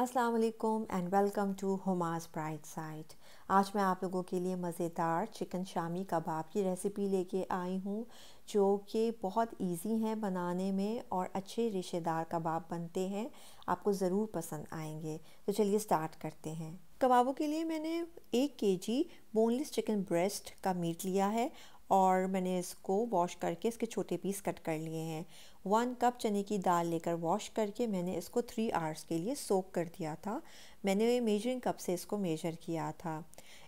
अस्सलाम वालेकुम and welcome to Huma's bright side आज मैं आप लोगों के लिए मज़ेदार चिकन शामी कबाब की रेसिपी लेके आई हूँ, जो कि बहुत इजी है बनाने में और अच्छे रिश्तेदार कबाब बनते हैं। आपको ज़रूर पसंद आएँगे। तो चलिए स्टार्ट करते हैं। कबाबों के लिए मैंने एक केजी बोनलेस चिकन ब्रेस्ट का मीट लिया है और मैंने इसको वॉश करके इसके छोटे पीस कट कर लिए हैं। वन कप चने की दाल लेकर वॉश करके मैंने इसको थ्री आवर्स के लिए सोक कर दिया था। मैंने मेजरिंग कप से इसको मेजर किया था।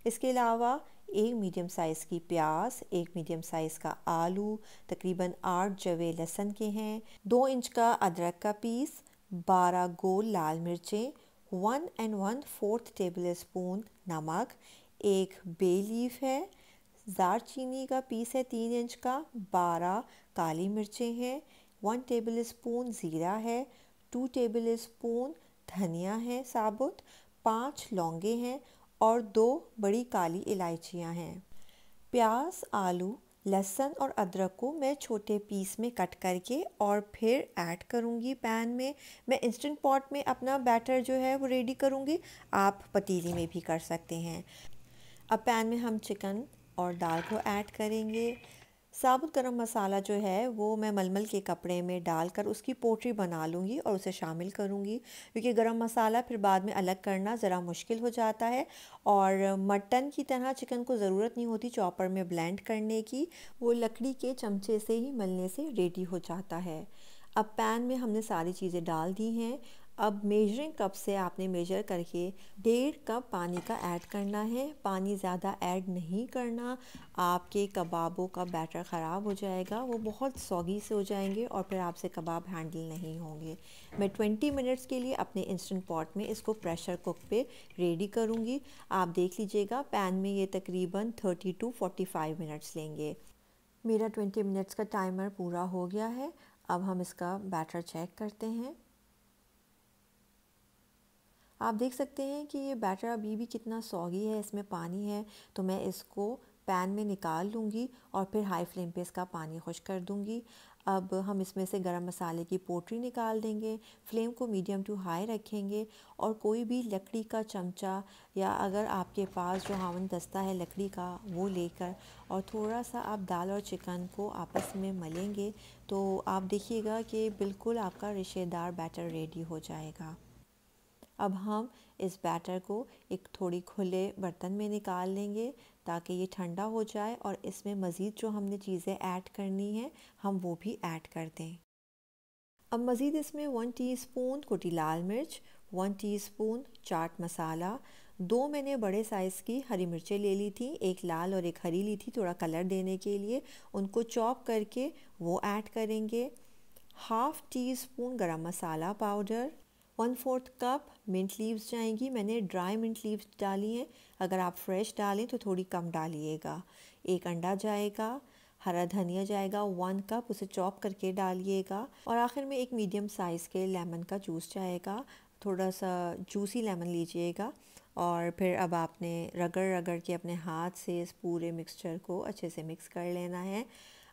इसके अलावा एक मीडियम साइज़ की प्याज, एक मीडियम साइज़ का आलू, तकरीबन आठ जवे लहसन के हैं, दो इंच का अदरक का पीस बारह गोल लाल मिर्चें one and one fourth tablespoon नमक, एक बे लीफ है जार चीनी का पीस है तीन इंच का, बारह काली मिर्चें हैं वन टेबल स्पून ज़ीरा है टू टेबल स्पून धनिया है साबुत, पाँच लौंगे हैं और दो बड़ी काली इलायचियाँ हैं। प्याज, आलू, लहसुन और अदरक को मैं छोटे पीस में कट करके और फिर ऐड करूँगी पैन में। मैं इंस्टेंट पॉट में अपना बैटर जो है वो रेडी करूँगी, आप पतीली में भी कर सकते हैं। अब पैन में हम चिकन और दाल को ऐड करेंगे। साबुत गरम मसाला जो है, वो मैं मलमल के कपड़े में डालकर उसकी पोट्री बना लूँगी और उसे शामिल करूँगी। क्योंकि गरम मसाला फिर बाद में अलग करना ज़रा मुश्किल हो जाता है और मटन की तरह चिकन को ज़रूरत नहीं होती चॉपर में ब्लेंड करने की, वो लकड़ी के चमचे से ही मलने से रेडी हो जाता है। अब पैन में हमने सारी चीज़ें डाल दी हैं अब मेजरिंग कप से आपने मेजर करके डेढ़ कप पानी का ऐड करना है। पानी ज़्यादा ऐड नहीं करना, आपके कबाबों का बैटर ख़राब हो जाएगा, वो बहुत सौगी से हो जाएँगे और फिर आपसे कबाब हैंडल नहीं होंगे। मैं 20 मिनट्स के लिए अपने इंस्टेंट पॉट में इसको प्रेशर कुक पे रेडी करूँगी। आप देख लीजिएगा पैन में ये तकरीबन 30 टू 45 मिनट्स लेंगे। मेरा 20 मिनट्स का टाइमर पूरा हो गया है। अब हम इसका बैटर चेक करते हैं। आप देख सकते हैं कि ये बैटर अभी भी कितना सौगी है, इसमें पानी है तो मैं इसको पैन में निकाल लूँगी और फिर हाई फ्लेम पे इसका पानी खुश कर दूँगी। अब हम इसमें से गरम मसाले की पोटरी निकाल देंगे फ्लेम को मीडियम टू हाई रखेंगे और कोई भी लकड़ी का चमचा या अगर आपके पास जो हावन दस्ता है लकड़ी का, वो लेकर और थोड़ा सा आप दाल और चिकन को आपस में मलेंगे तो आप देखिएगा कि बिल्कुल आपका रिश्तेदार बैटर रेडी हो जाएगा। अब हम इस बैटर को एक थोड़ी खुले बर्तन में निकाल लेंगे ताकि ये ठंडा हो जाए और इसमें मज़ीद जो हमने चीज़ें ऐड करनी हैं, हम वो भी ऐड कर दें। अब मज़ीद इसमें वन टीस्पून कुटी लाल मिर्च वन टीस्पून चाट मसाला, दो मैंने बड़े साइज़ की हरी मिर्चें ले ली थी, एक लाल और एक हरी ली थी थोड़ा कलर देने के लिए, उनको चॉप करके वो ऐड करेंगे। Half teaspoon garam masala powder one fourth cup mint leaves जाएँगी। मैंने ड्राई मिंट लीव्स डाली हैं। अगर आप फ्रेश डालें तो थोड़ी कम डालिएगा। एक अंडा जाएगा, हरा धनिया जाएगा वन कप उसे चॉप करके डालिएगा और आखिर में एक मीडियम साइज़ के लेमन का जूस जाएगा। थोड़ा सा जूसी लेमन लीजिएगा और फिर अब आपने रगड़ रगड़ के अपने हाथ से इस पूरे मिक्सचर को अच्छे से मिक्स कर लेना है।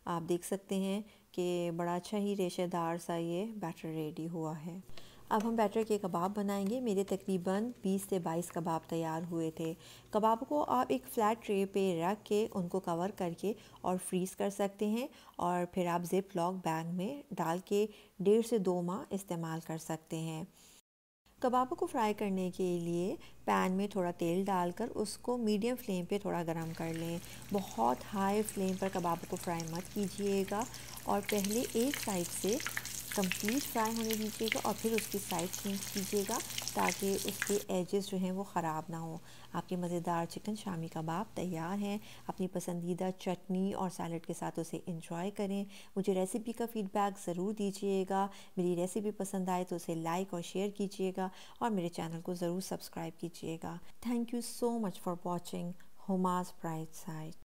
आप देख सकते हैं कि बड़ा अच्छा ही रेशेदार सा ये बैटर रेडी हुआ है। अब हम बैटर के कबाब बनाएँगे। मेरे तकरीबन 20 से 22 कबाब तैयार हुए थे। कबाब को आप एक फ़्लैट ट्रे पे रख के उनको कवर करके और फ्रीज़ कर सकते हैं और फिर आप ज़िप लॉक बैग में डाल के डेढ़ से दो माह इस्तेमाल कर सकते हैं। कबाबों को फ्राई करने के लिए पैन में थोड़ा तेल डालकर उसको मीडियम फ्लेम पे थोड़ा गरम कर लें। बहुत हाई फ्लेम पर कबाबों को फ्राई मत कीजिएगा और पहले एक साइड से कंप्लीट फ्राई होने दीजिएगा और फिर उसकी साइड चेंज कीजिएगा ताकि उसके एजेस जो हैं वो ख़राब ना हो। आपके मज़ेदार चिकन शामी कबाब तैयार हैं। अपनी पसंदीदा चटनी और सैलड के साथ उसे इंजॉय करें। मुझे रेसिपी का फ़ीडबैक ज़रूर दीजिएगा। मेरी रेसिपी पसंद आए तो उसे लाइक और शेयर कीजिएगा और मेरे चैनल को ज़रूर सब्सक्राइब कीजिएगा। Thank you so much for watching Huma's bright side